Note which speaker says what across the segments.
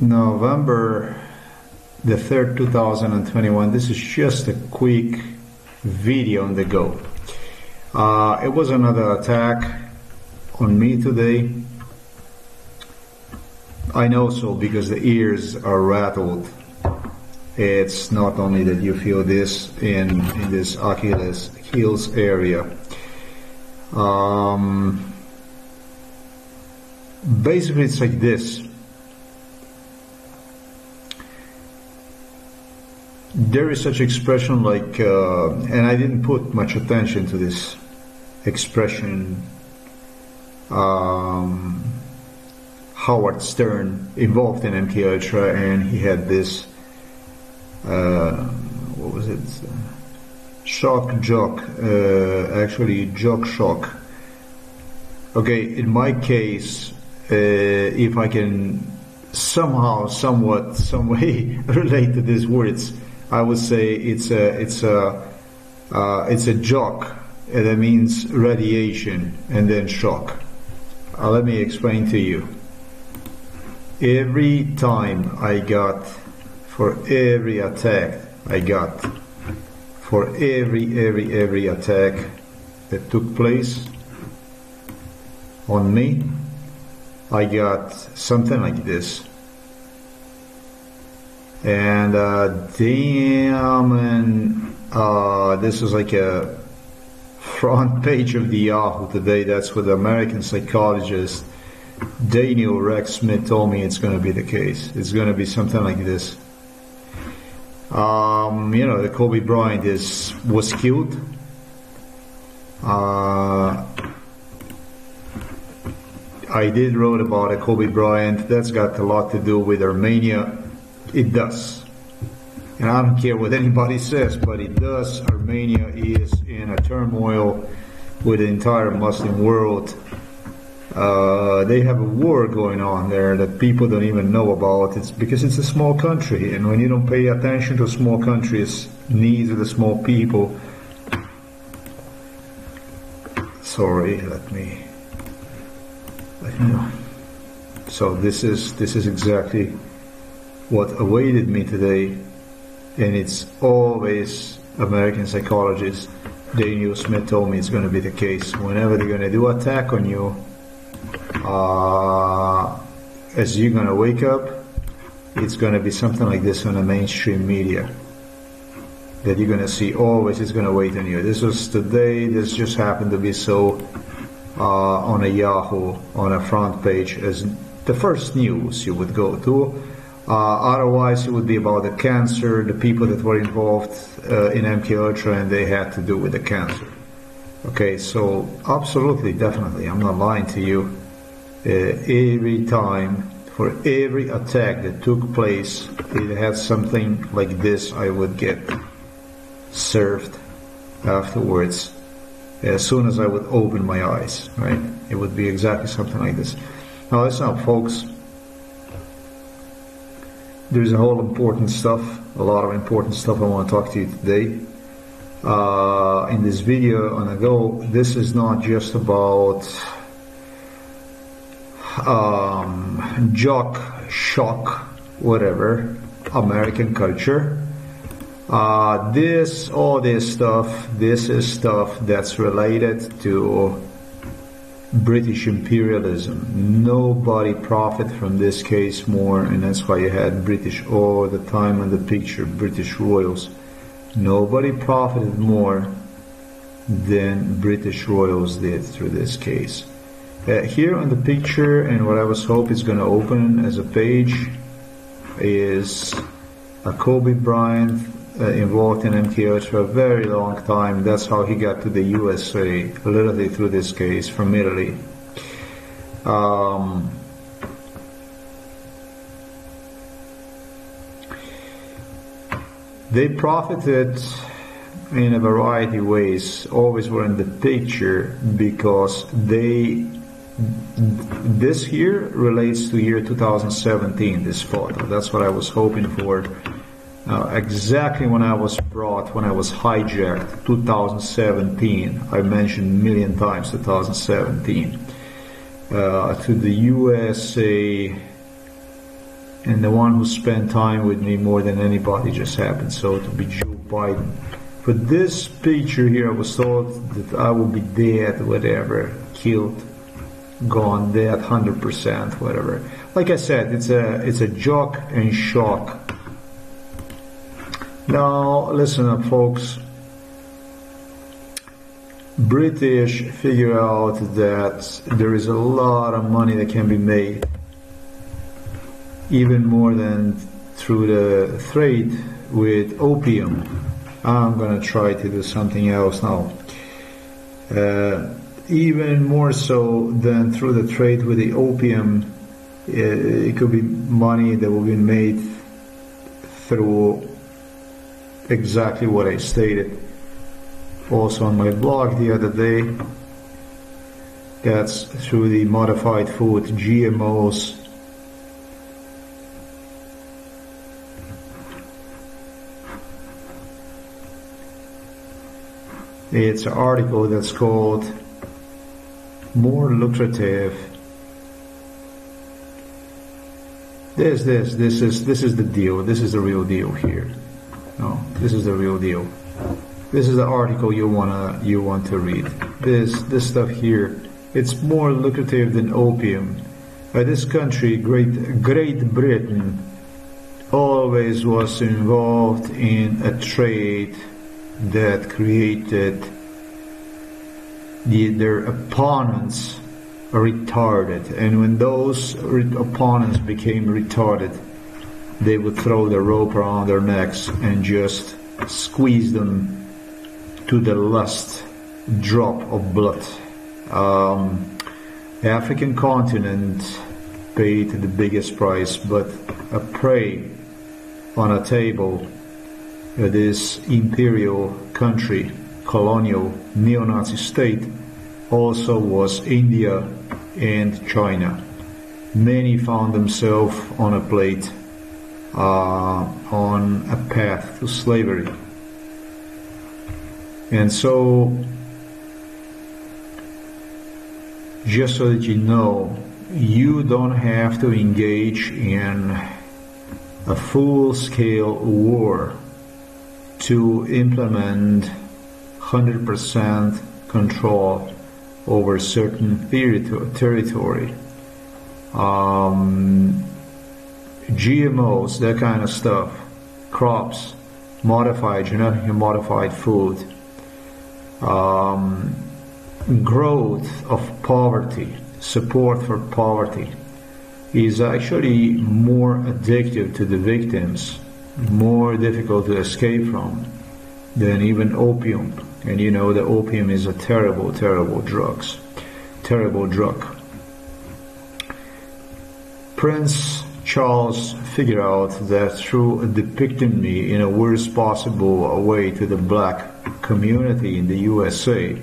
Speaker 1: November the 3rd, 2021. This is just a quick video on the go. Uh, it was another attack on me today. I know so because the ears are rattled. It's not only that you feel this in, in this Achilles heels area. Um, basically, it's like this. There is such expression like, uh, and I didn't put much attention to this expression. Um, Howard Stern involved in MK Ultra, and he had this. Uh, what was it? Shock jock. Uh, actually, jock shock. Okay, in my case, uh, if I can somehow, somewhat, some way relate to these words, I would say it's a it's a uh, it's a jock. And that means radiation and then shock. Uh, let me explain to you. Every time I got, for every attack I got, for every every every attack that took place on me, I got something like this and uh, damn, and uh, this is like a front page of the Yahoo today. That's what the American psychologist Daniel Rex Smith told me it's going to be the case. It's going to be something like this. Um, you know, the Kobe Bryant is was killed. Uh, I did wrote about a Kobe Bryant. That's got a lot to do with Armenia it does. And I don't care what anybody says, but it does. Armenia is in a turmoil with the entire Muslim world. Uh, they have a war going on there that people don't even know about. It's because it's a small country, and when you don't pay attention to small countries' needs of the small people, sorry, let me, let me know. So this is this is exactly what awaited me today, and it's always American psychologist Daniel Smith told me it's going to be the case. Whenever they're going to do attack on you, uh, as you're going to wake up, it's going to be something like this on the mainstream media that you're going to see always is going to wait on you. This was today, this just happened to be so uh, on a Yahoo, on a front page as the first news you would go to. Uh, otherwise, it would be about the cancer, the people that were involved uh, in MK Ultra, and they had to do with the cancer. Okay, so absolutely, definitely, I'm not lying to you. Uh, every time, for every attack that took place, it had something like this. I would get served afterwards. As soon as I would open my eyes, right? It would be exactly something like this. Now, listen up, folks there's a whole important stuff, a lot of important stuff I want to talk to you today. Uh, in this video on the go, this is not just about um, jock, shock, whatever, American culture. Uh, this, all this stuff, this is stuff that's related to British imperialism. Nobody profited from this case more, and that's why you had British all the time in the picture, British royals. Nobody profited more than British royals did through this case. Uh, here on the picture, and what I was hoping is going to open as a page, is a Kobe Bryant uh, involved in MK for a very long time. That's how he got to the USA, literally through this case from Italy. Um, they profited in a variety of ways, always were in the picture because they this year relates to year 2017 this photo that's what i was hoping for uh, exactly when I was brought, when I was hijacked, 2017, I mentioned million times 2017, uh, to the USA and the one who spent time with me more than anybody just happened so to be Joe Biden. For this picture here, I was thought that I would be dead, whatever, killed, gone, dead, hundred percent, whatever. Like I said, it's a it's a joke and shock. Now listen up, folks. British figure out that there is a lot of money that can be made, even more than through the trade with opium. I'm gonna try to do something else now. Uh, even more so than through the trade with the opium, uh, it could be money that will be made through exactly what I stated also on my blog the other day. That's through the modified food, GMOs. It's an article that's called More Lucrative. This, this, this is this is the deal. This is the real deal here. No, this is the real deal. This is the article you wanna you want to read. This this stuff here, it's more lucrative than opium. Uh, this country, Great Great Britain, always was involved in a trade that created the, their opponents retarded, and when those re- opponents became retarded, they would throw the rope around their necks and just squeeze them to the last drop of blood. Um, the African continent paid the biggest price, but a prey on a table, uh, this imperial country, colonial neo-Nazi state, also was India and China. Many found themselves on a plate, on a path to slavery. And so, just so that you know, you don't have to engage in a full scale war to implement 100% control over certain territory. Um, GMOs, that kind of stuff, crops, modified, genetically modified food, um, growth of poverty, support for poverty, is actually more addictive to the victims, more difficult to escape from than even opium. And you know the opium is a terrible, terrible drugs, terrible drug. Prince Charles figured out that through depicting me in a worst possible way to the black community in the USA,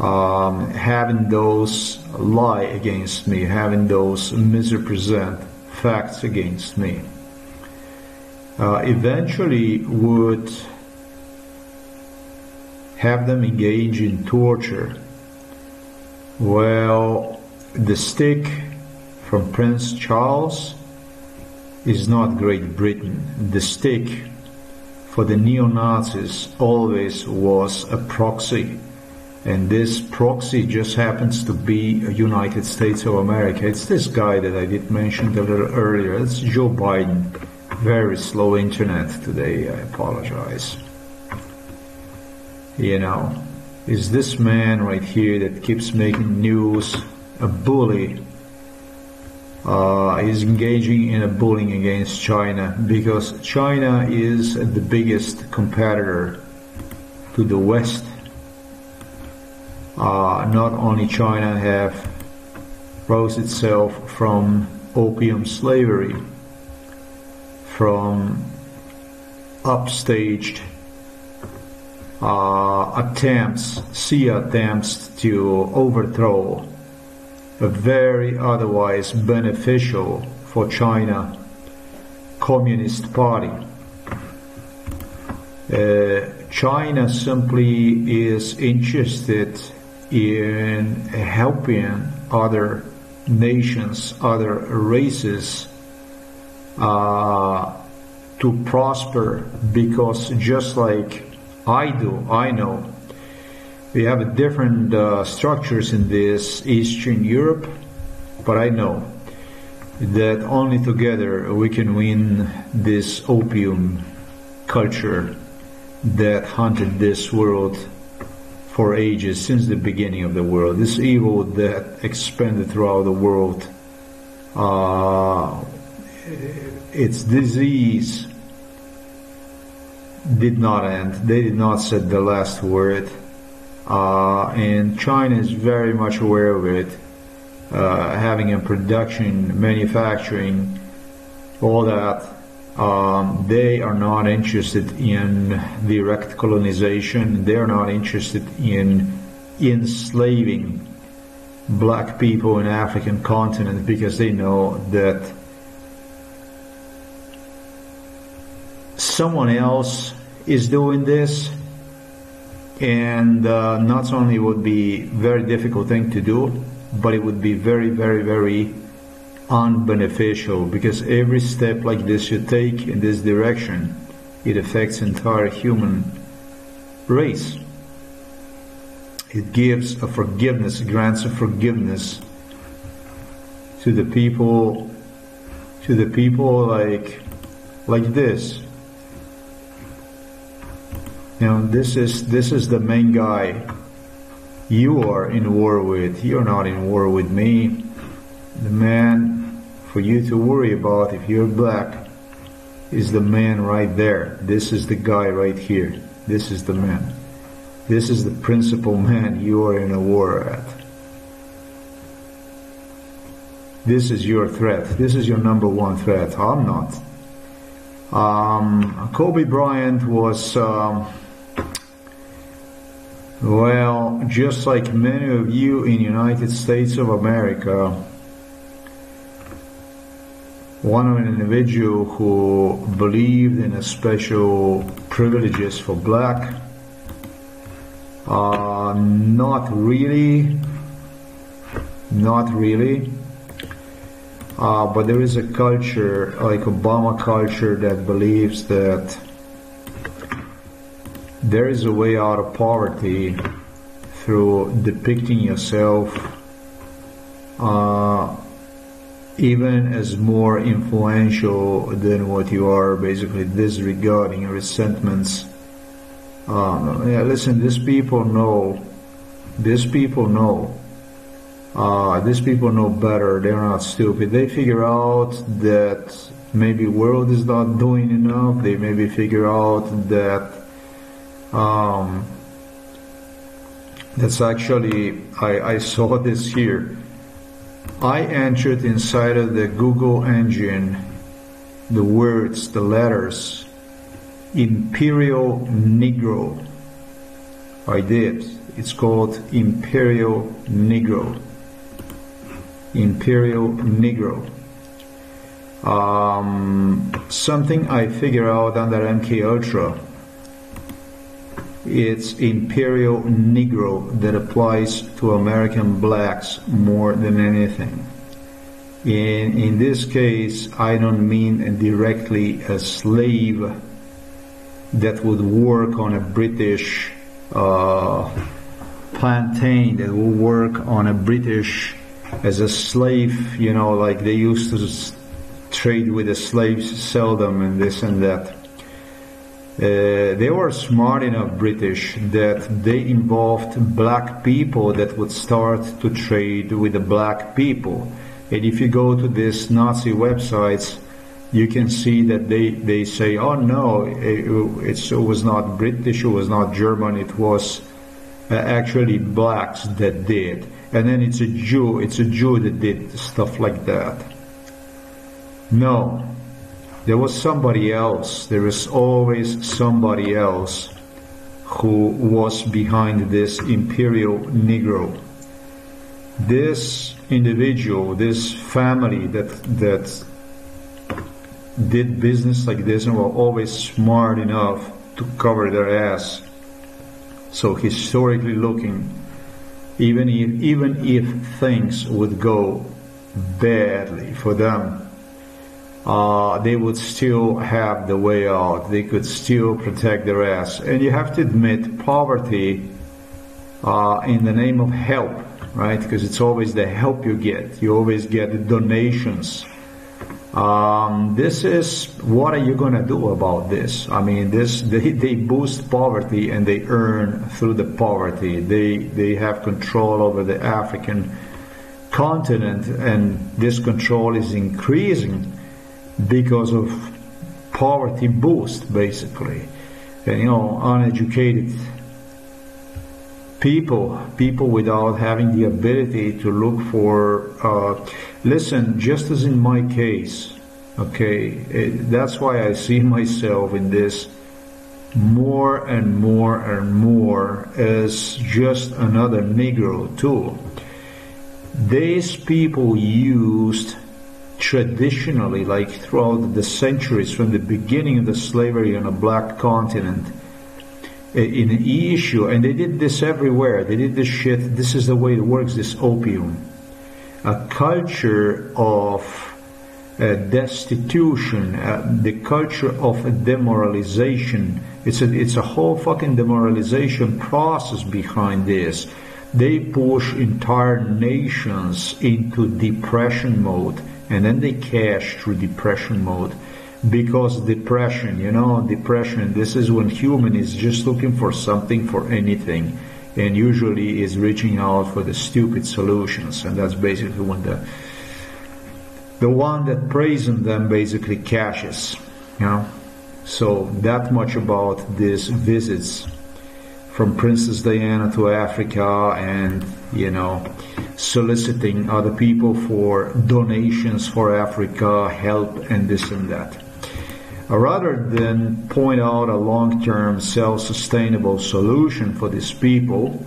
Speaker 1: um, having those lie against me, having those misrepresent facts against me, uh, eventually would have them engage in torture. Well, the stick from Prince Charles is not Great Britain. The stick for the neo-Nazis always was a proxy. And this proxy just happens to be United States of America. It's this guy that I did mention a little earlier. It's Joe Biden. Very slow internet today. I apologize. You know, is this man right here that keeps making news a bully uh, is engaging in a bullying against China because China is the biggest competitor to the West. Uh, not only China have rose itself from opium slavery, from upstaged uh, attempts, sea attempts to overthrow very otherwise beneficial for China Communist Party. Uh, China simply is interested in helping other nations, other races uh, to prosper because just like I do, I know we have different uh, structures in this Eastern Europe, but I know that only together we can win this opium culture that haunted this world for ages since the beginning of the world. This evil that expanded throughout the world. Uh, its disease did not end. They did not say the last word. Uh, and China is very much aware of it, uh, having a production, manufacturing, all that. Um, they are not interested in direct colonization. They are not interested in enslaving black people in African continent because they know that someone else is doing this and uh, not only would be very difficult thing to do but it would be very very very unbeneficial because every step like this you take in this direction it affects entire human race. It gives a forgiveness grants a forgiveness to the people to the people like like this you know, this is this is the main guy you are in war with. You're not in war with me. The man for you to worry about if you're black is the man right there. This is the guy right here. This is the man. This is the principal man you are in a war at. This is your threat. This is your number one threat. I'm not. Um, Kobe Bryant was. Um, well, just like many of you in United States of America, one of an individual who believed in a special privileges for black, uh, not really, not really, uh, but there is a culture like Obama culture that believes that there is a way out of poverty through depicting yourself uh, even as more influential than what you are, basically disregarding resentments. Um, yeah, listen, these people know, these people know, uh, these people know better, they're not stupid. They figure out that maybe world is not doing enough, they maybe figure out that um, that's actually, I, I saw this here. I entered inside of the Google engine the words, the letters, Imperial Negro. I did. It's called Imperial Negro. Imperial Negro. Um, something I figure out under MK Ultra it's imperial Negro that applies to American blacks more than anything. In, in this case, I don't mean directly a slave that would work on a British uh, plantain, that would work on a British as a slave, you know, like they used to trade with the slaves, sell them, and this and that. Uh, they were smart enough British that they involved black people that would start to trade with the black people. And if you go to these Nazi websites, you can see that they, they say, oh no, it, it was not British, it was not German, it was uh, actually blacks that did. And then it's a Jew, it's a Jew that did stuff like that. No, there was somebody else. There is always somebody else who was behind this imperial Negro. This individual, this family that that did business like this and were always smart enough to cover their ass. So historically looking, even if even if things would go badly for them, uh, they would still have the way out. They could still protect their ass. And you have to admit, poverty uh, in the name of help, right? Because it's always the help you get. You always get donations. Um, this is what are you going to do about this? I mean, this they, they boost poverty and they earn through the poverty. They they have control over the African continent, and this control is increasing because of poverty boost, basically. And, you know, uneducated people, people without having the ability to look for, uh, listen, just as in my case, okay, it, that's why I see myself in this more and more and more as just another Negro tool. These people used traditionally, like throughout the centuries, from the beginning of the slavery on a black continent, in an issue, and they did this everywhere. They did this shit. This is the way it works. This opium, a culture of uh, destitution, uh, the culture of demoralization. It's a it's a whole fucking demoralization process behind this. They push entire nations into depression mode and then they cash through depression mode. Because depression you know depression this is when human is just looking for something for anything. And usually is reaching out for the stupid solutions. And that's basically when the the one that prays on them basically cashes you know. So that much about these visits from Princess Diana to Africa and, you know, soliciting other people for donations for Africa, help, and this and that. Uh, rather than point out a long-term self-sustainable solution for these people,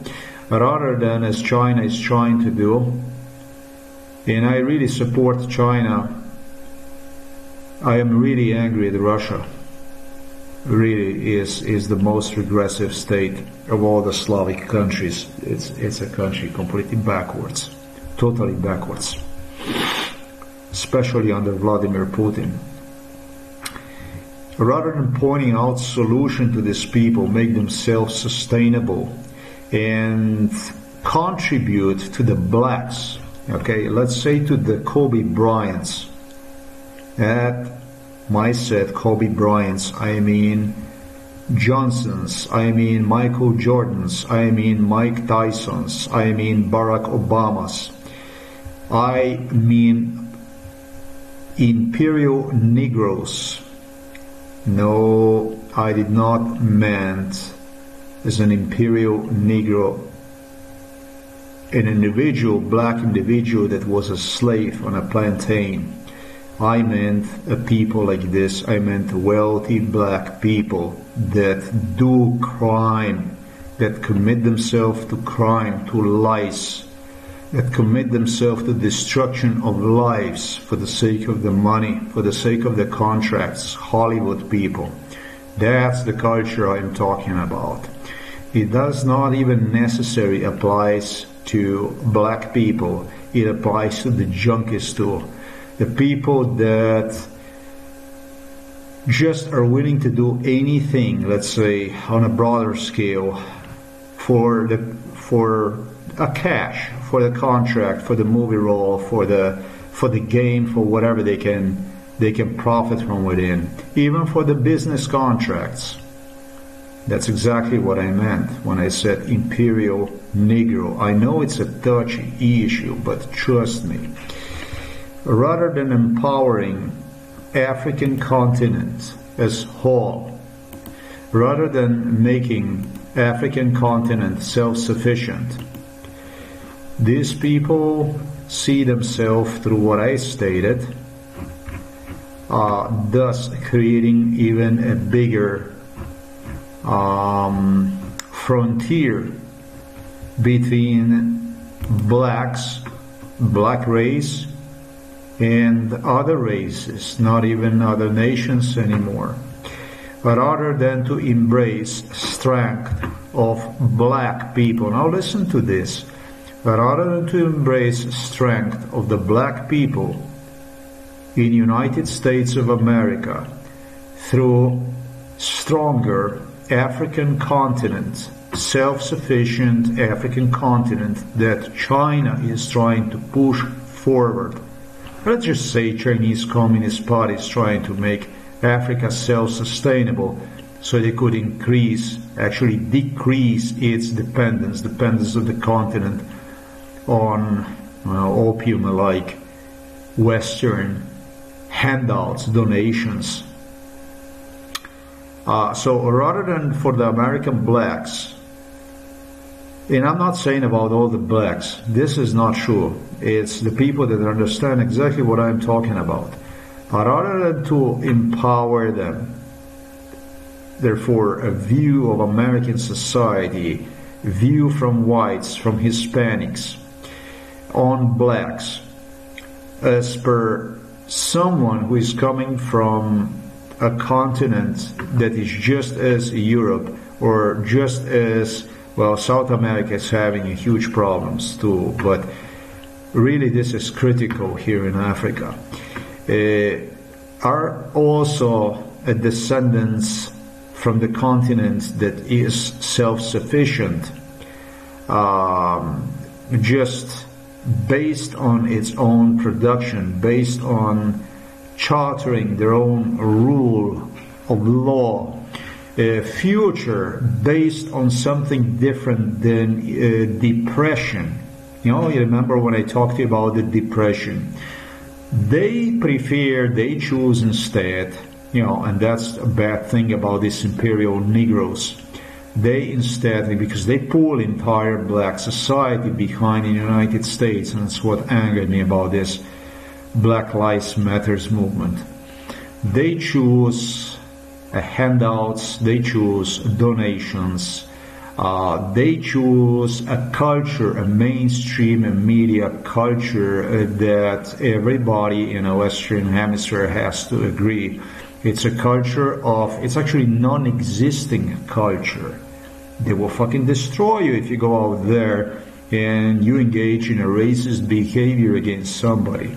Speaker 1: rather than as China is trying to do, and I really support China, I am really angry at Russia really is is the most regressive state of all the Slavic countries. It's it's a country completely backwards, totally backwards, especially under Vladimir Putin. Rather than pointing out solution to these people, make them self-sustainable and contribute to the blacks. Okay, let's say to the Kobe Bryants. That my set Kobe Bryant's, I mean Johnson's, I mean Michael Jordan's, I mean Mike Tyson's, I mean Barack Obama's, I mean Imperial Negroes. No, I did not meant as an Imperial Negro an individual, black individual that was a slave on a plantain. I meant a people like this. I meant wealthy black people that do crime, that commit themselves to crime, to lies, that commit themselves to destruction of lives for the sake of the money, for the sake of the contracts, Hollywood people. That's the culture I'm talking about. It does not even necessarily applies to black people. It applies to the junkies too the people that just are willing to do anything, let's say on a broader scale, for the for a cash, for the contract, for the movie role, for the for the game, for whatever they can they can profit from within, even for the business contracts. That's exactly what I meant when I said imperial Negro. I know it's a touchy issue, but trust me, rather than empowering African continent as whole, rather than making African continent self-sufficient, these people see themselves through what I stated, uh, thus creating even a bigger um, frontier between blacks, black race, and other races, not even other nations anymore, but other than to embrace strength of black people. Now listen to this. But rather than to embrace strength of the black people, in United States of America through stronger African continent, self-sufficient African continent that China is trying to push forward. Let's just say Chinese Communist Party is trying to make Africa self-sustainable so they could increase, actually decrease its dependence, dependence of the continent on uh, opium-like Western handouts, donations. Uh, so rather than for the American blacks, and I'm not saying about all the blacks, this is not true. It's the people that understand exactly what I'm talking about. But rather than to empower them, therefore, a view of American society, view from whites, from Hispanics, on blacks, as per someone who is coming from a continent that is just as Europe or just as well South America is having huge problems too but really this is critical here in Africa. Uh, are also a descendants from the continent that is self-sufficient um, just based on its own production, based on chartering their own rule of law, a future based on something different than uh, depression. You know, you remember when I talked to you about the depression. They prefer, they choose instead, you know, and that's a bad thing about these imperial Negroes they instead, because they pull entire black society behind in the United States, and that's what angered me about this Black Lives Matters movement. They choose handouts, they choose donations, uh, they choose a culture, a mainstream media culture uh, that everybody in a Western Hemisphere has to agree. It's a culture of, it's actually non-existing culture they will fucking destroy you if you go out there and you engage in a racist behavior against somebody.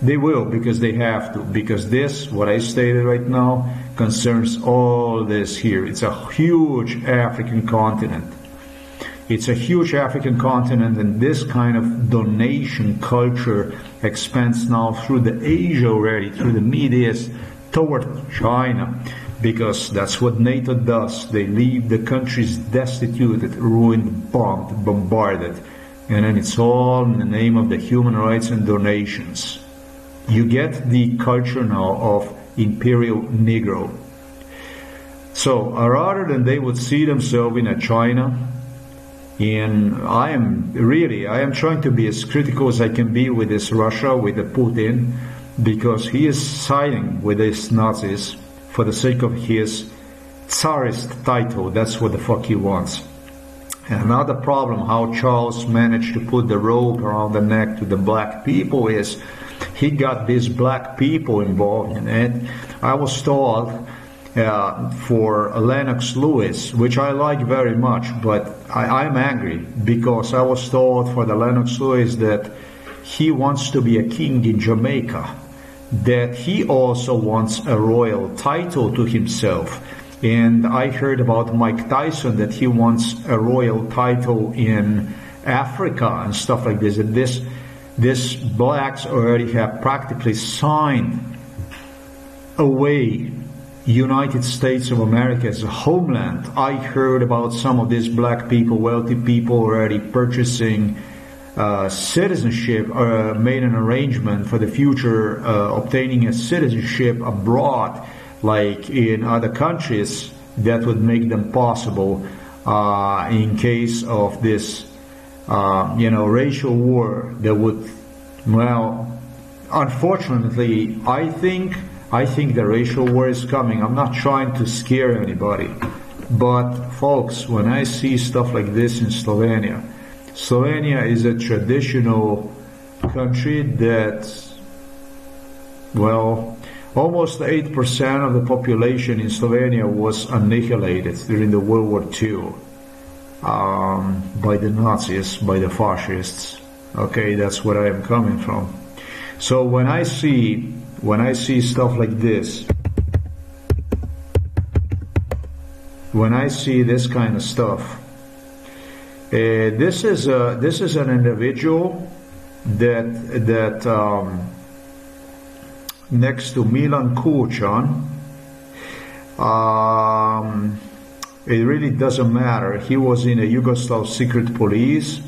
Speaker 1: They will because they have to. Because this, what I stated right now, concerns all this here. It's a huge African continent. It's a huge African continent, and this kind of donation culture expands now through the Asia already, through the East, toward China because that's what NATO does. They leave the countries destitute, ruined, bombed, bombarded, and then it's all in the name of the human rights and donations. You get the culture now of imperial Negro. So uh, rather than they would see themselves in a China, and I am really, I am trying to be as critical as I can be with this Russia, with the Putin, because he is siding with these Nazis for the sake of his Tsarist title. That's what the fuck he wants. Another problem how Charles managed to put the rope around the neck to the black people is he got these black people involved in it. I was told uh, for Lennox Lewis, which I like very much, but I, am angry because I was told for the Lennox Lewis that he wants to be a king in Jamaica that he also wants a royal title to himself. And I heard about Mike Tyson that he wants a royal title in Africa and stuff like this. And this, this blacks already have practically signed away United States of America as a homeland. I heard about some of these black people, wealthy people already purchasing uh, citizenship uh, made an arrangement for the future uh, obtaining a citizenship abroad, like in other countries, that would make them possible uh, in case of this, uh, you know, racial war that would, well, unfortunately, I think I think the racial war is coming. I'm not trying to scare anybody, but folks, when I see stuff like this in Slovenia Slovenia is a traditional country that, well, almost 8% of the population in Slovenia was annihilated during the World War II um, by the Nazis, by the fascists. Okay, that's where I am coming from. So when I see when I see stuff like this, when I see this kind of stuff, uh, this is a, this is an individual that that um, next to Milan Kucan. Um, it really doesn't matter. He was in a Yugoslav secret police,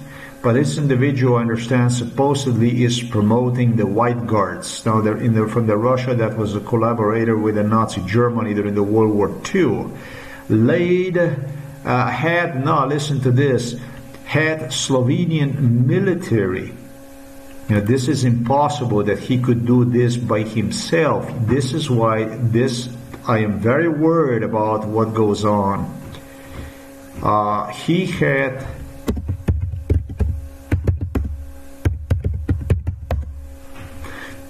Speaker 1: but this individual, I understand, supposedly is promoting the White Guards. Now, they're in the, from the Russia that was a collaborator with the Nazi Germany during the World War II, laid uh, had now listen to this had Slovenian military. Now, this is impossible that he could do this by himself. This is why this I am very worried about what goes on uh, he had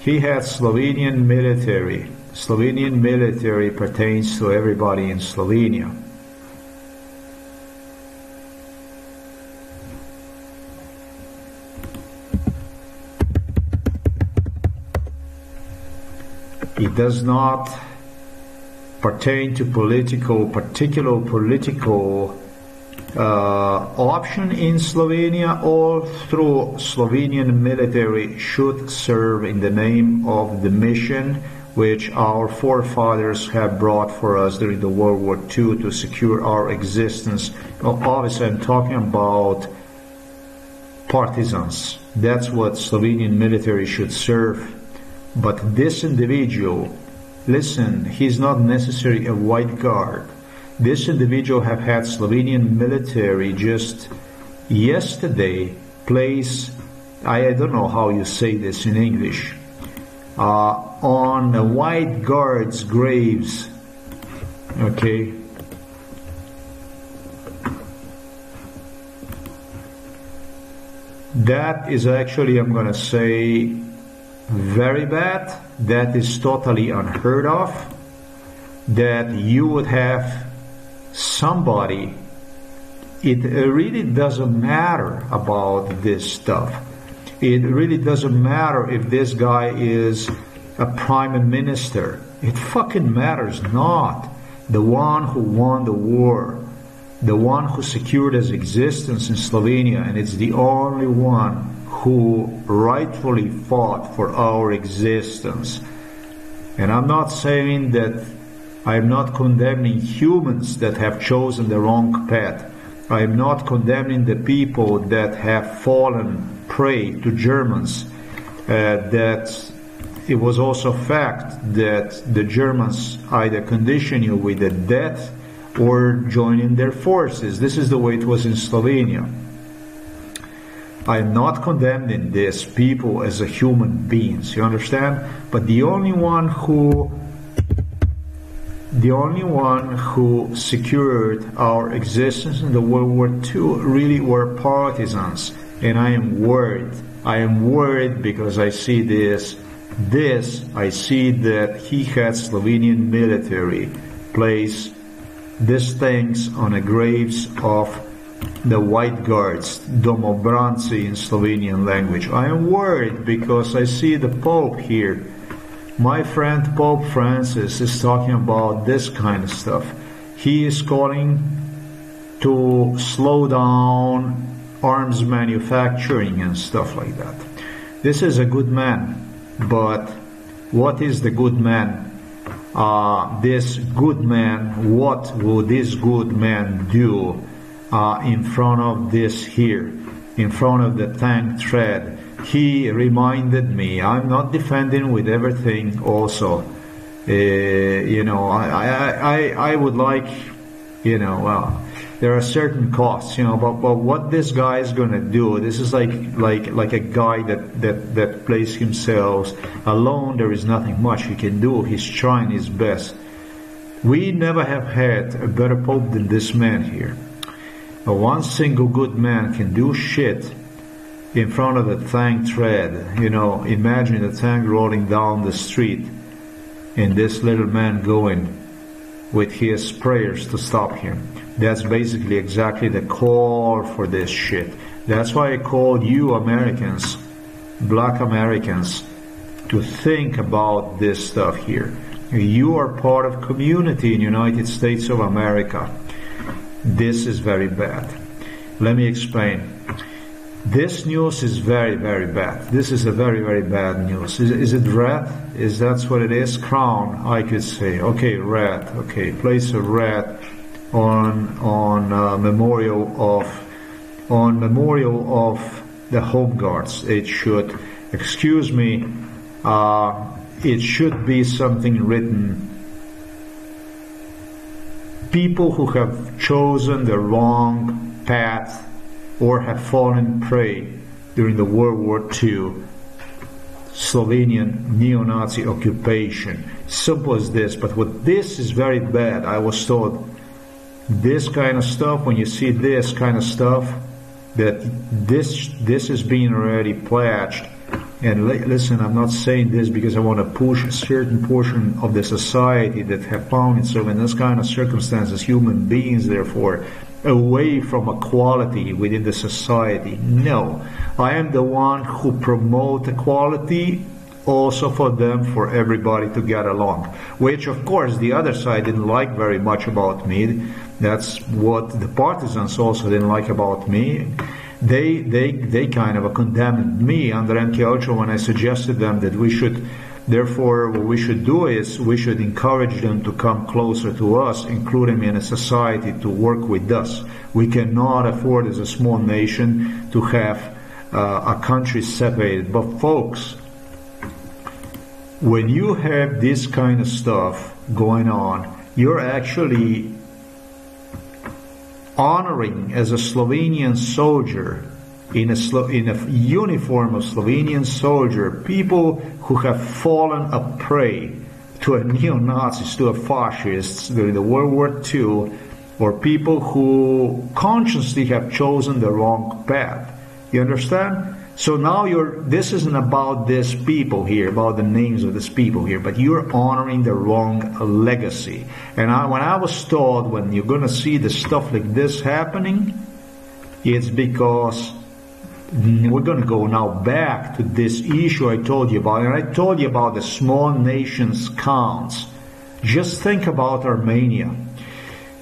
Speaker 1: he had Slovenian military. Slovenian military pertains to everybody in Slovenia. It does not pertain to political, particular political Uh, option in Slovenia all through Slovenian military should serve in the name of the mission which our forefathers have brought for us during the World War II to secure our existence. Obviously, I'm talking about partisans. That's what Slovenian military should serve. But this individual, listen, he's not necessarily a white guard. This individual have had Slovenian military just yesterday place, I, don't know how you say this in English, uh, on white guards' graves. Okay. That is actually, I'm going to say, very bad. That is totally unheard of. That you would have somebody, it really doesn't matter about this stuff. It really doesn't matter if this guy is a prime minister. It fucking matters not. The one who won the war, the one who secured his existence in Slovenia, and it's the only one who rightfully fought for our existence. And I'm not saying that I am not condemning humans that have chosen the wrong path. I am not condemning the people that have fallen prey to Germans. Uh, that it was also a fact that the Germans either condition you with a death or joining their forces. This is the way it was in Slovenia. I am not condemning these people as a human beings, you understand? But the only one who the only one who secured our existence in the World War II really were partisans. And I am worried. I am worried because I see this. This, I see that he had Slovenian military place these things on the graves of the White Guards, domobranci in Slovenian language. I am worried because I see the Pope here my friend Pope Francis is talking about this kind of stuff. He is calling to slow down arms manufacturing and stuff like that. This is a good man, but what is the good man? Uh, this good man, what will this good man do uh, in front of this here, in front of the tank tread? He reminded me I'm not defending with everything also. Uh, you know, I, I, I, I would like, you know, well, there are certain costs, you know, but, but what this guy is going to do, this is like, like, like a guy that, that, that plays himself alone. There is nothing much he can do. He's trying his best. We never have had a better pope than this man here. one single good man can do shit in front of a tank tread. You know, imagine the tank rolling down the street and this little man going with his prayers to stop him. That's basically exactly the call for this shit. That's why I called you Americans, black Americans, to think about this stuff here. You are part of community in United States of America. This is very bad. Let me explain. This news is very, very bad. This is a very, very bad news. Is, is it red? Is that's what it is? Crown, I could say. Okay, red. Okay, place a red on on uh, memorial of on memorial of the home guards. It should, excuse me, uh, it should be something written. People who have chosen the wrong path or have fallen prey during the World War II Slovenian neo-Nazi occupation. Simple as this, but what this is very bad. I was told this kind of stuff, when you see this kind of stuff, that this this is being already pledged. And listen, I'm not saying this because I want to push a certain portion of the society that have found itself in this kind of circumstances, human beings, therefore, away from equality within the society. No, I am the one who promote equality also for them, for everybody to get along. Which, of course, the other side didn't like very much about me. That's what the partisans also didn't like about me. They, they, they kind of condemned me under MK when I suggested them that we should Therefore, what we should do is we should encourage them to come closer to us, include them in a society to work with us. We cannot afford as a small nation to have uh, a country separated. But folks, when you have this kind of stuff going on, you're actually honoring as a Slovenian soldier in a, Slo- in a uniform of Slovenian soldier, people who have fallen a prey to a neo-Nazis, to a fascists during the World War II, or people who consciously have chosen the wrong path. You understand? So now you're, this isn't about this people here, about the names of this people here, but you're honoring the wrong legacy. And I, when I was told, when you're gonna see the stuff like this happening, it's because we're going to go now back to this issue I told you about. And I told you about the small nations counts. Just think about Armenia.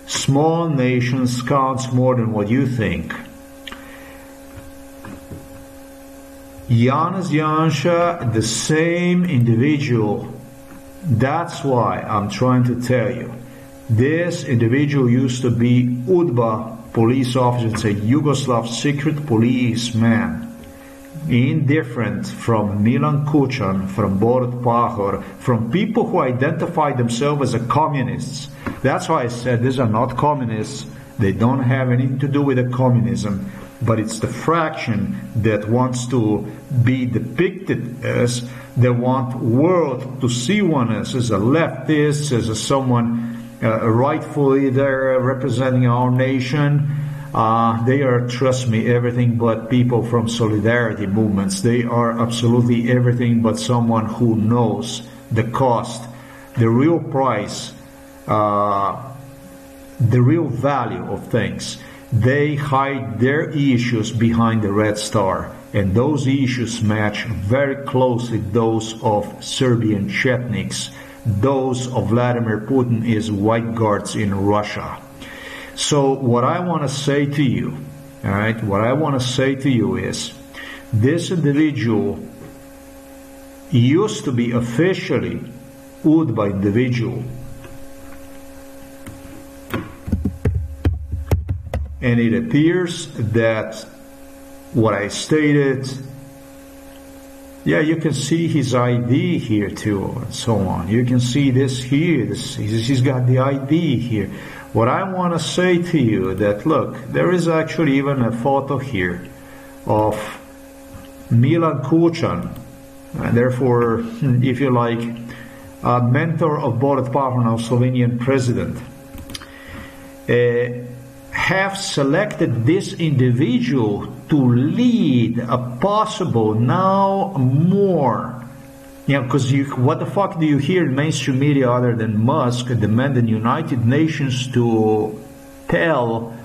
Speaker 1: Small nations counts more than what you think. Janez Janša, the same individual. That's why I'm trying to tell you. This individual used to be UDBA police officer, it's a Yugoslav secret police man, indifferent from Milan Kucan, from Borut Pahor, from people who identify themselves as a communists. That's why I said these are not communists. They don't have anything to do with the communism, but it's the fraction that wants to be depicted as they want world to see one as, as a leftist, as a someone uh, rightfully they're representing our nation. Uh, they are, trust me, everything but people from solidarity movements. They are absolutely everything but someone who knows the cost, the real price, uh, the real value of things. They hide their issues behind the red star, and those issues match very closely those of Serbian Chetniks those of Vladimir Putin is white guards in Russia. So what I want to say to you, all right, what I want to say to you is this individual used to be officially UDBA individual. And it appears that what I stated yeah, you can see his ID here too, and so on. You can see this here. This, he's got the ID here. What I want to say to you that look, there is actually even a photo here of Milan Kucan, and therefore, if you like, a mentor of Borut Pahor, Slovenian president. Uh, have selected this individual to lead a possible now more know, because you, what the fuck do you hear in mainstream media other than Musk demanding United Nations to tell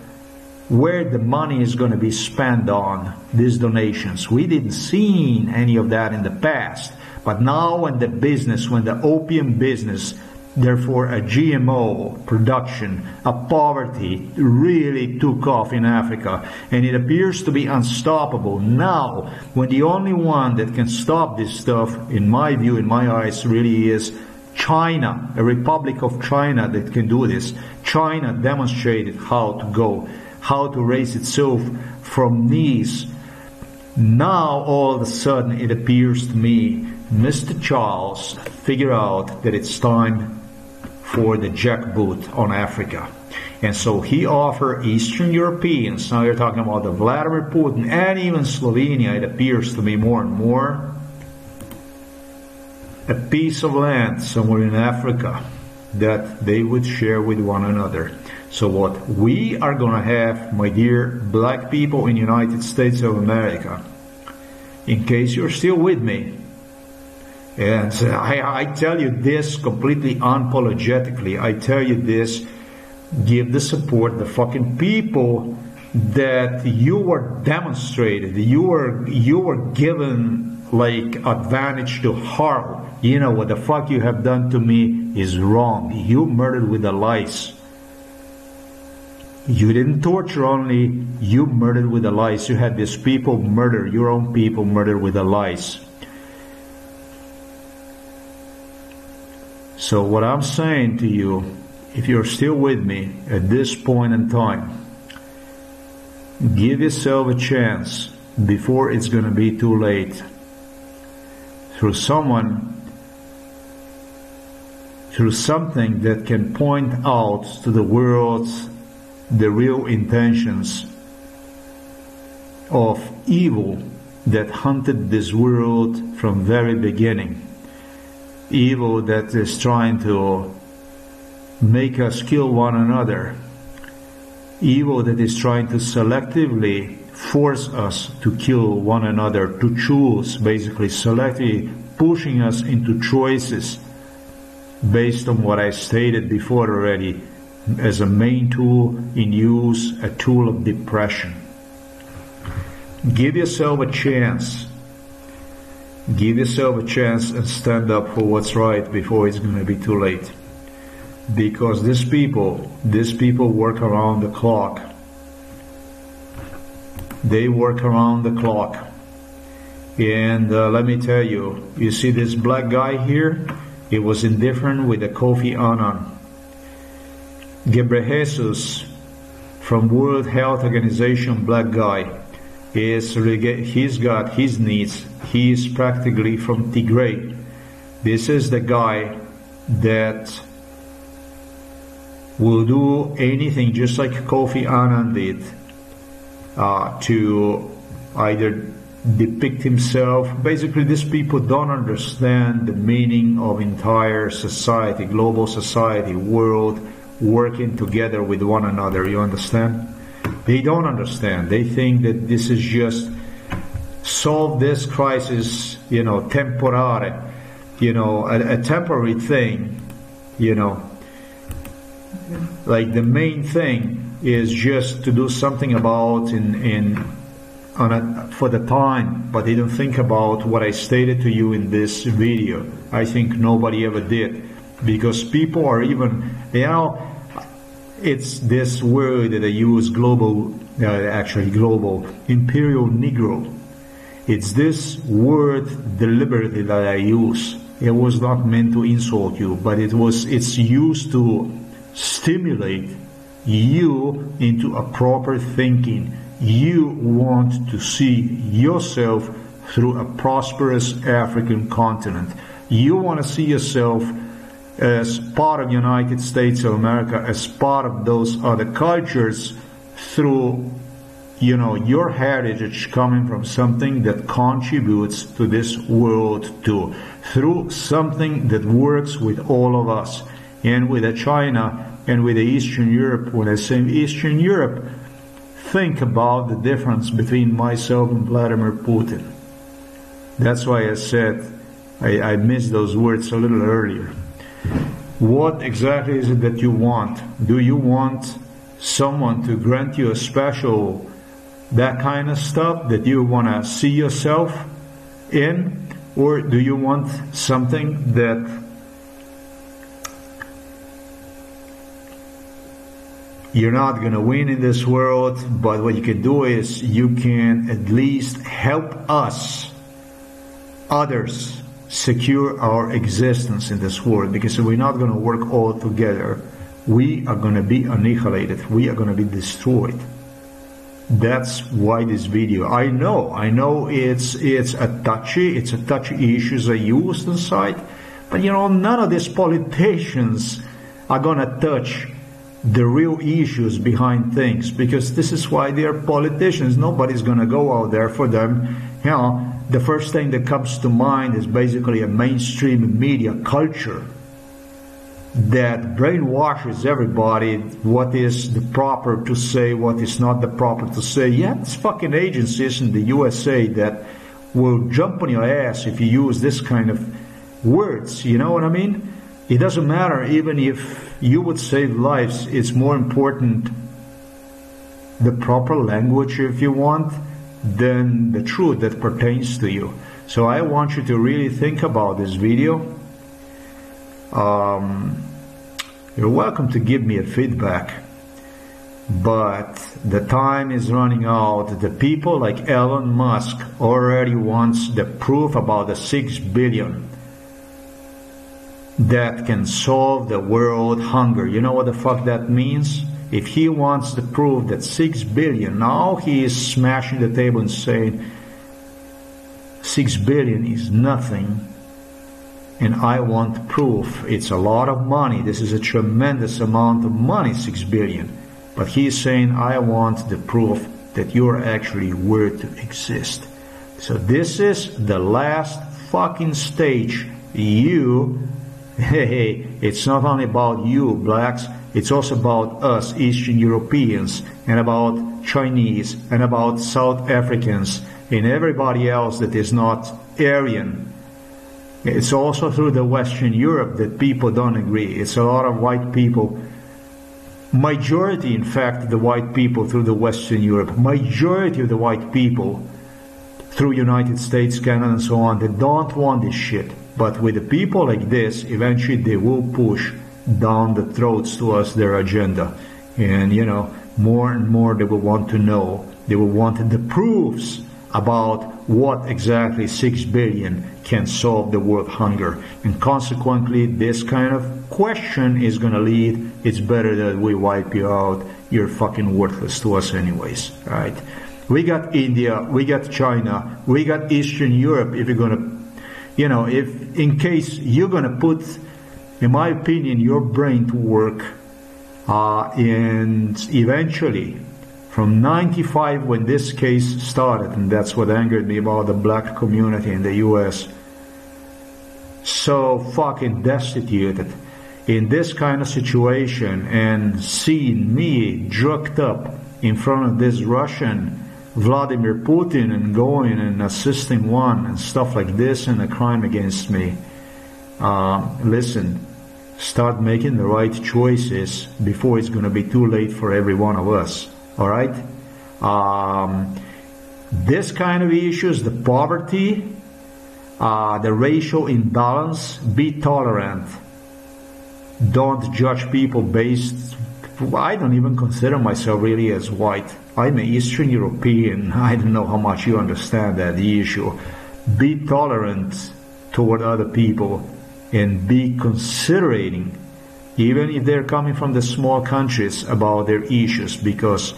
Speaker 1: where the money is going to be spent on these donations? We didn't see any of that in the past. But now when the business, when the opium business, therefore a GMO production, a poverty really took off in Africa and it appears to be unstoppable now when the only one that can stop this stuff, in my view, in my eyes, really is China, a Republic of China that can do this. China demonstrated how to go, how to raise itself from knees. Now all of a sudden it appears to me Mr. Charles figure out that it's time for the jackboot on Africa. And so he offered Eastern Europeans, now you're talking about the Vladimir Putin and even Slovenia, it appears to me more and more, a piece of land somewhere in Africa that they would share with one another. So what we are going to have, my dear black people in United States of America, in case you're still with me, and uh, I, I tell you this completely unapologetically, I tell you this, give the support, the fucking people that you were demonstrated, you were, you were given like advantage to harm you know what the fuck you have done to me is wrong. You murdered with the lies. You didn't torture only, you murdered with the lies. You had these people murder, your own people murder with the lies. So what I'm saying to you, if you're still with me at this point in time, give yourself a chance before it's going to be too late. Through someone through something that can point out to the world the real intentions of evil that hunted this world from very beginning. Evil that is trying to make us kill one another. Evil that is trying to selectively force us to kill one another, to choose, basically selectively pushing us into choices based on what I stated before already, as a main tool in use, a tool of depression. Give yourself a chance. Give yourself a chance and stand up for what's right before it's going to be too late. Because these people, these people work around the clock. They work around the clock. And uh, let me tell you, you see this black guy here? It was indifferent with the Kofi Annan. Ghebreyesus from World Health Organization, black guy, is he's got his needs. He is practically from Tigray. This is the guy that will do anything just like Kofi Annan did uh, to either depict himself. Basically, these people don't understand the meaning of entire society, global society, world working together with one another. You understand? They don't understand. They think that this is just solve this crisis, you know, temporary, you know, a, a temporary thing, you know. Like the main thing is just to do something about in in a, for the time, but didn't think about what I stated to you in this video. I think nobody ever did. Because people are even, you know, it's this word that I use global, uh, actually global, imperial Negro. It's this word deliberately that I use. It was not meant to insult you, but it was, it's used to stimulate you into a proper thinking you want to see yourself through a prosperous African continent. You want to see yourself as part of United States of America, as part of those other cultures through you know your heritage coming from something that contributes to this world too through something that works with all of us and with China and with Eastern Europe when I say Eastern Europe think about the difference between myself and Vladimir Putin. That's why I said I, I missed those words a little earlier. What exactly is it that you want? Do you want someone to grant you a special, that kind of stuff that you want to see yourself in? Or do you want something that you're not going to win in this world, but what you can do is you can at least help us, others, secure our existence in this world because if we're not going to work all together. We are going to be annihilated. We are going to be destroyed. That's why this video. I know, I know it's it's a touchy, it's a touchy issues I used inside, but you know, none of these politicians are gonna touch the real issues behind things because this is why they're politicians. Nobody's gonna go out there for them. You know, the first thing that comes to mind is basically a mainstream media culture that brainwashes everybody what is the proper to say, what is not the proper to say. Yeah, it's fucking agencies in the USA that will jump on your ass if you use this kind of words. You know what I mean? It doesn't matter even if you would save lives, it's more important the proper language if you want than the truth that pertains to you. So I want you to really think about this video. Um, you're welcome to give me a feedback, but the time is running out. The people like Elon Musk already wants the proof about the six billion that can solve the world hunger. You know what the fuck that means? If he wants to prove that 6 billion, now he is smashing the table and saying 6 billion is nothing and I want proof. It's a lot of money. This is a tremendous amount of money, 6 billion. But he's saying, I want the proof that you're actually worth to exist. So this is the last fucking stage. You, hey, it's not only about you, blacks, it's also about us Eastern Europeans and about Chinese and about South Africans and everybody else that is not Aryan. It's also through the Western Europe that people don't agree. It's a lot of white people. Majority, in fact, the white people through the Western Europe. Majority of the white people through United States, Canada, and so on, they don't want this shit. But with the people like this, eventually they will push down the throats to us their agenda. And, you know, more and more they will want to know. They will want the proofs about what exactly 6 billion can solve the world hunger. And consequently, this kind of question is going to lead, it's better that we wipe you out. You're fucking worthless to us anyways, right? We got India, we got China, we got Eastern Europe if you're going to, you know, if in case you're going to put in my opinion, your brain to work. Uh, and eventually, from 95 when this case started, and that's what angered me about the black community in the US, so fucking destituted in this kind of situation and seeing me drugged up in front of this Russian Vladimir Putin and going and assisting one and stuff like this and a crime against me. Uh, listen, start making the right choices before it's going to be too late for every one of us. All right? Um, this kind of issues, the poverty, uh, the racial imbalance, be tolerant. Don't judge people based. I don't even consider myself really as white. I'm an Eastern European. I don't know how much you understand that issue. Be tolerant toward other people and be considering, even if they're coming from the small countries, about their issues because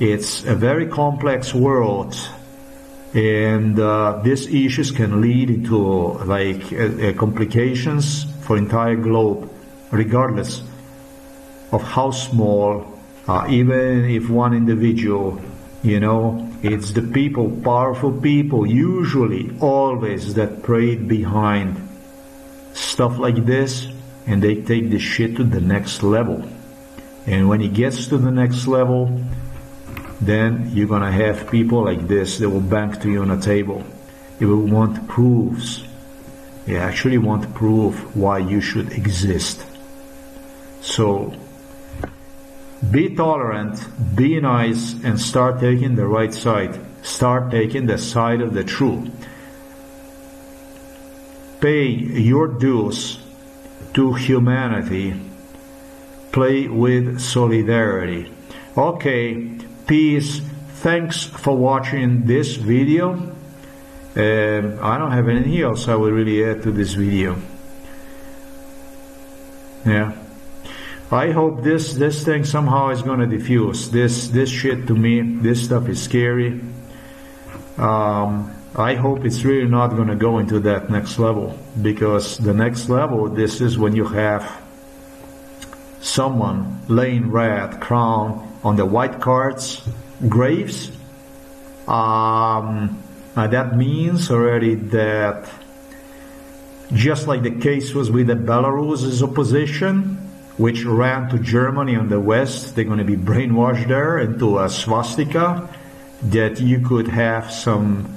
Speaker 1: it's a very complex world and uh, these issues can lead into like uh, uh, complications for entire globe regardless of how small uh, even if one individual you know it's the people powerful people usually always that prayed behind stuff like this and they take the shit to the next level. And when it gets to the next level, then you're gonna have people like this that will bank to you on a table. They will want proofs. They actually want proof why you should exist. So be tolerant, be nice, and start taking the right side. Start taking the side of the truth. pay your dues to humanity. Play with solidarity. Okay, peace. Thanks for watching this video. Um, I don't have anything else I would really add to this video. Yeah. I hope this this thing somehow is gonna diffuse. This this shit to me, this stuff is scary. Um, I hope it's really not gonna go into that next level because the next level, this is when you have someone laying red crown on the white guards graves. Um, that means already that just like the case was with the Belarus's opposition, which ran to Germany on the west, they're going to be brainwashed there into a swastika, that you could have some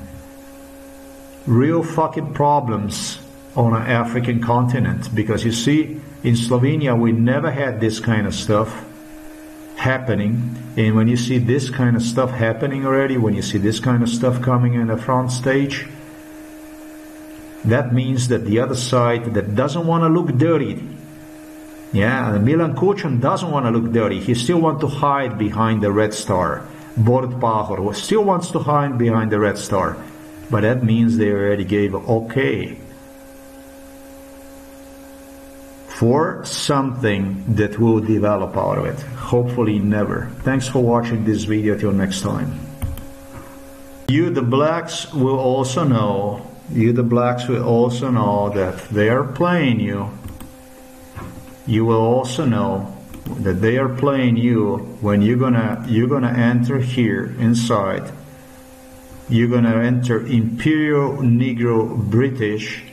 Speaker 1: real fucking problems on an African continent. Because you see, in Slovenia, we never had this kind of stuff happening. And when you see this kind of stuff happening already, when you see this kind of stuff coming in the front stage, that means that the other side that doesn't want to look dirty yeah, Milan Kučan doesn't want to look dirty. He still wants to hide behind the red star. Borut Pahor still wants to hide behind the red star. But that means they already gave okay for something that will develop out of it. Hopefully never. Thanks for watching this video. Till next time. You the blacks will also know, you the blacks will also know that they are playing you you will also know that they are playing you when you're gonna you're gonna enter here inside you're gonna enter imperial negro british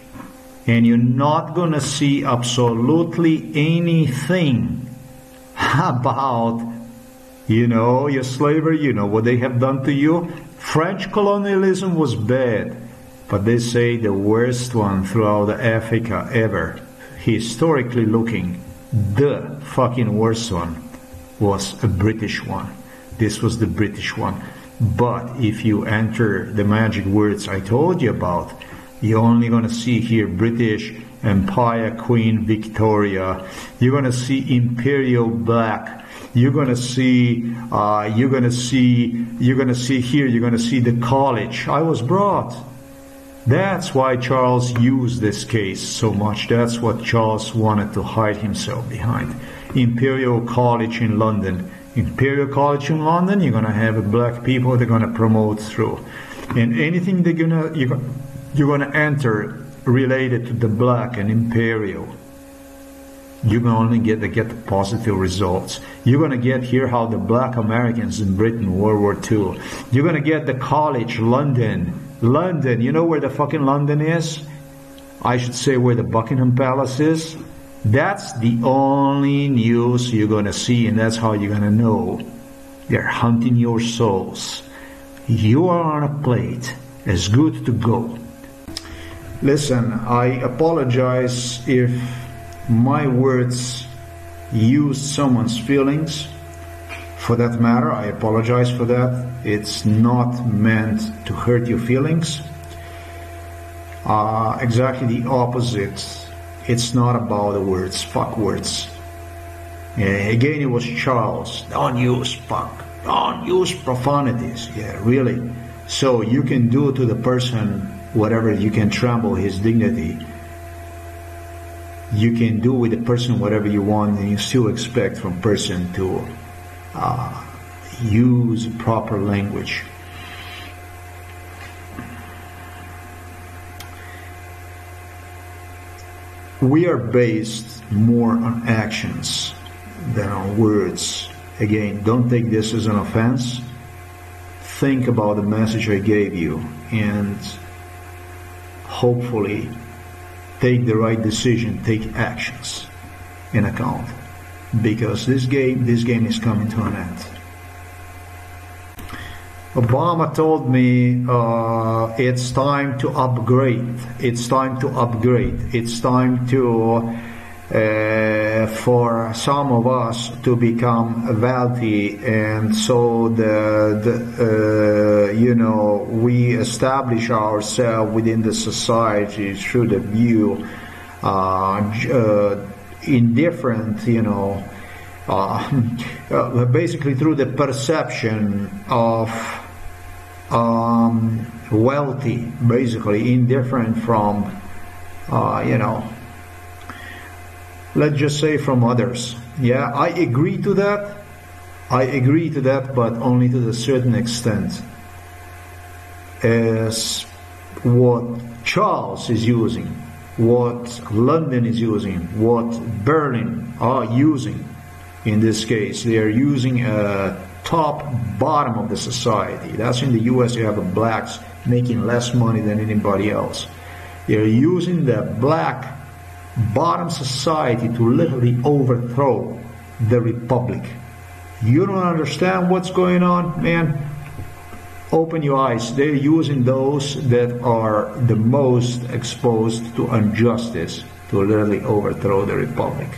Speaker 1: and you're not gonna see absolutely anything about you know your slavery you know what they have done to you french colonialism was bad but they say the worst one throughout africa ever historically looking, the fucking worst one was a British one. This was the British one. But if you enter the magic words I told you about, you're only going to see here British Empire Queen Victoria. You're going to see Imperial Black. You're going to see, uh, you're going to see, you're going to see here, you're going to see the college. I was brought. That's why Charles used this case so much. That's what Charles wanted to hide himself behind. Imperial College in London. Imperial College in London, you're going to have black people they're going to promote through. And anything they're going to, you're, going to enter related to the black and imperial, you're going only get to get the positive results. You're going to get here how the black Americans in Britain, World War II. You're going to get the college, London, London, you know where the fucking London is? I should say where the Buckingham Palace is. That's the only news you're gonna see, and that's how you're gonna know they're hunting your souls. You are on a plate, as good to go. Listen, I apologize if my words used someone's feelings. For that matter, I apologize for that. It's not meant to hurt your feelings. Uh, exactly the opposite. It's not about the words, fuck words. Yeah, again, it was Charles. Don't use fuck. Don't use profanities. Yeah, really. So you can do to the person whatever you can trample his dignity. You can do with the person whatever you want, and you still expect from person to uh, use proper language. We are based more on actions than on words. Again, don't take this as an offense. Think about the message I gave you and hopefully take the right decision, take actions in account because this game this game is coming to an end. Obama told me uh, it's time to upgrade. It's time to upgrade. It's time to uh, for some of us to become wealthy, and so the, the uh, you know we establish ourselves within the society through the view uh, uh in you know uh, uh, basically through the perception of um, wealthy, basically indifferent from you know let's just say from others. Yeah, I agree to that. I agree to that, but only to a certain extent. As what Charles is using, what London is using, what Berlin are using in this case, they are using a top bottom of the society. That's in the US, you have a blacks making less money than anybody else. They're using the black bottom society to literally overthrow the republic. You don't understand what's going on, man? Open your eyes. They're using those that are the most exposed to injustice to literally overthrow the republic.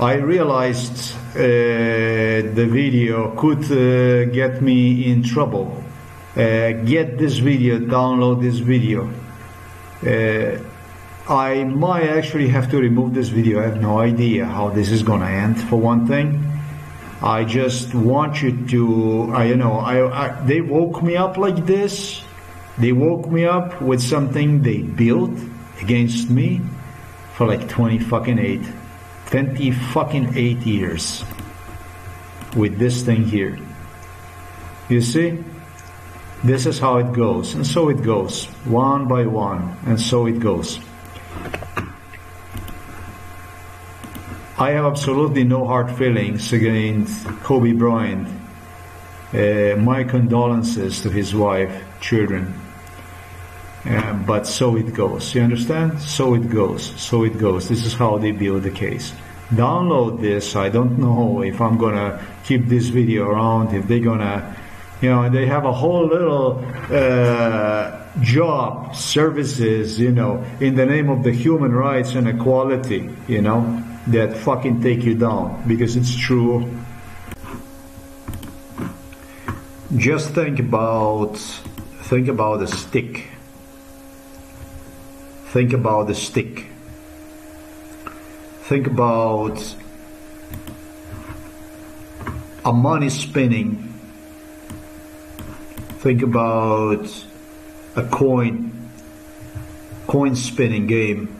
Speaker 1: I realized uh, the video could uh, get me in trouble. Uh, get this video, download this video. I might actually have to remove this video. I have no idea how this is going to end, for one thing. I just want you to, I, you know, I, I, they woke me up like this. They woke me up with something they built against me for like 20 fucking 8. 20 fucking 8 years with this thing here. You see? This is how it goes. And so it goes. One by one. And so it goes. I have absolutely no hard feelings against Kobe Bryant. Uh, my condolences to his wife, children. Uh, but so it goes. You understand? So it goes. So it goes. This is how they build the case. Download this. I don't know if I'm gonna keep this video around. If they're gonna, you know, they have a whole little uh, job services, you know, in the name of the human rights and equality, you know that fucking take you down because it's true. Just think about think about the stick. Think about the stick. Think about a money spinning. Think about a coin coin spinning game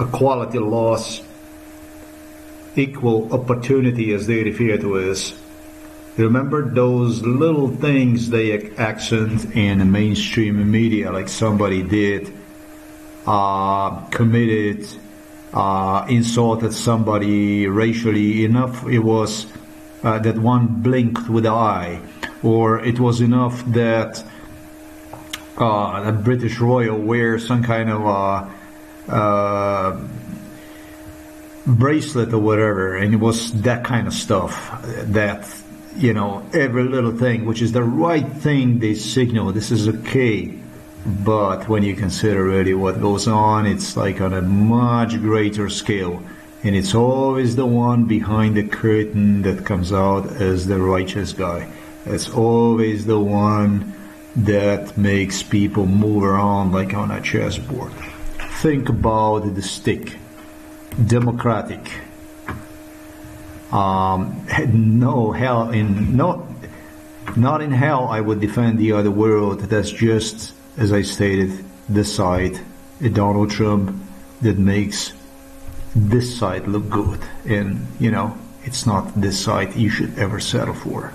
Speaker 1: equality loss, equal opportunity as they refer to as. Remember those little things they accent in the mainstream media, like somebody did, uh, committed, uh, insulted somebody racially enough. It was uh, that one blinked with the eye, or it was enough that uh, a British royal wears some kind of uh, bracelet or whatever, and it was that kind of stuff that you know every little thing, which is the right thing, they signal this is okay. But when you consider really what goes on, it's like on a much greater scale. And it's always the one behind the curtain that comes out as the righteous guy. It's always the one that makes people move around like on a chessboard think about the stick, democratic. Um, no hell in no, not in hell. I would defend the other world. That's just as I stated, the side, Donald Trump that makes this side look good, and you know it's not this side you should ever settle for.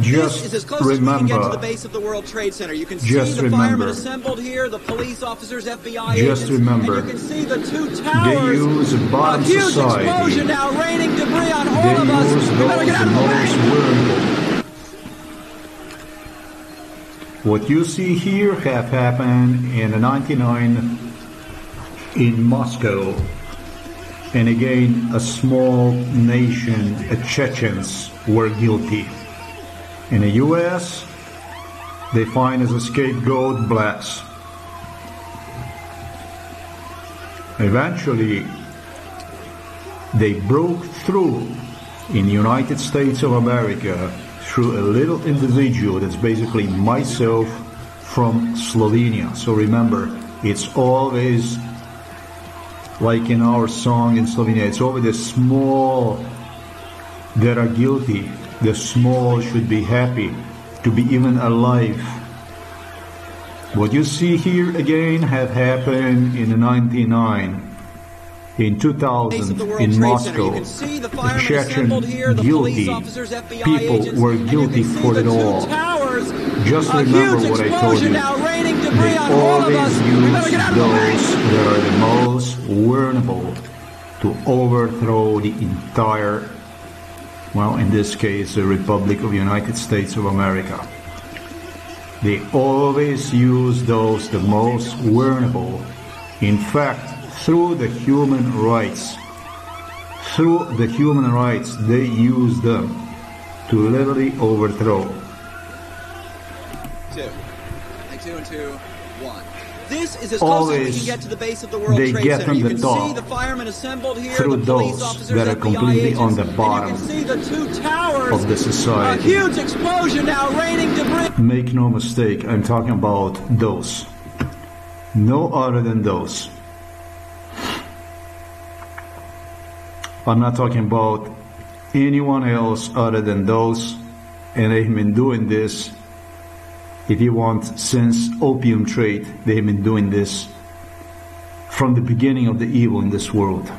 Speaker 1: Just
Speaker 2: this is as close
Speaker 1: remember,
Speaker 2: as we can get to the base of the World Trade Center. You can see
Speaker 1: just
Speaker 2: the
Speaker 1: remember,
Speaker 2: firemen assembled here, the police officers, FBI
Speaker 1: just
Speaker 2: agents,
Speaker 1: remember,
Speaker 2: and you can see the two towers.
Speaker 1: They use a bottom
Speaker 2: a huge
Speaker 1: society.
Speaker 2: explosion now, raining debris on all
Speaker 1: they
Speaker 2: of us. We better get out of the way.
Speaker 1: What you see here have happened in 99 in Moscow, and again a small nation, the Chechens, were guilty. In the U.S., They find as a scapegoat blacks. Eventually, they broke through in the United States of America through a little individual that's basically myself from Slovenia. So remember, it's always like in our song in Slovenia, it's always the small that are guilty. The small should be happy to be even alive. What you see here again have happened in 99 in 2000 in Moscow, the Chechen guilty people were guilty for it all. Just remember what I told you. They always use those that are the most vulnerable to overthrow the entire, well, in this case, the Republic of the United States of America. They always use those the most vulnerable. In fact, through the human rights. Through the human rights, they use them to literally overthrow.
Speaker 2: Two. And two and two. This is as close
Speaker 1: Always
Speaker 2: as we can get to the base of the World
Speaker 1: they
Speaker 2: Trade
Speaker 1: get
Speaker 2: Center.
Speaker 1: on
Speaker 2: You
Speaker 1: the
Speaker 2: can
Speaker 1: top
Speaker 2: see the firemen assembled here,
Speaker 1: through
Speaker 2: the police
Speaker 1: those
Speaker 2: officers,
Speaker 1: that are completely
Speaker 2: agents,
Speaker 1: on the
Speaker 2: and
Speaker 1: bottom
Speaker 2: you can see the two towers
Speaker 1: of the
Speaker 2: A
Speaker 1: society.
Speaker 2: huge explosion now raining debris.
Speaker 1: Make no mistake, I'm talking about those. No other than those. I'm not talking about anyone else other than those, and they've been doing this, if you want, since opium trade, they've been doing this from the beginning of the evil in this world.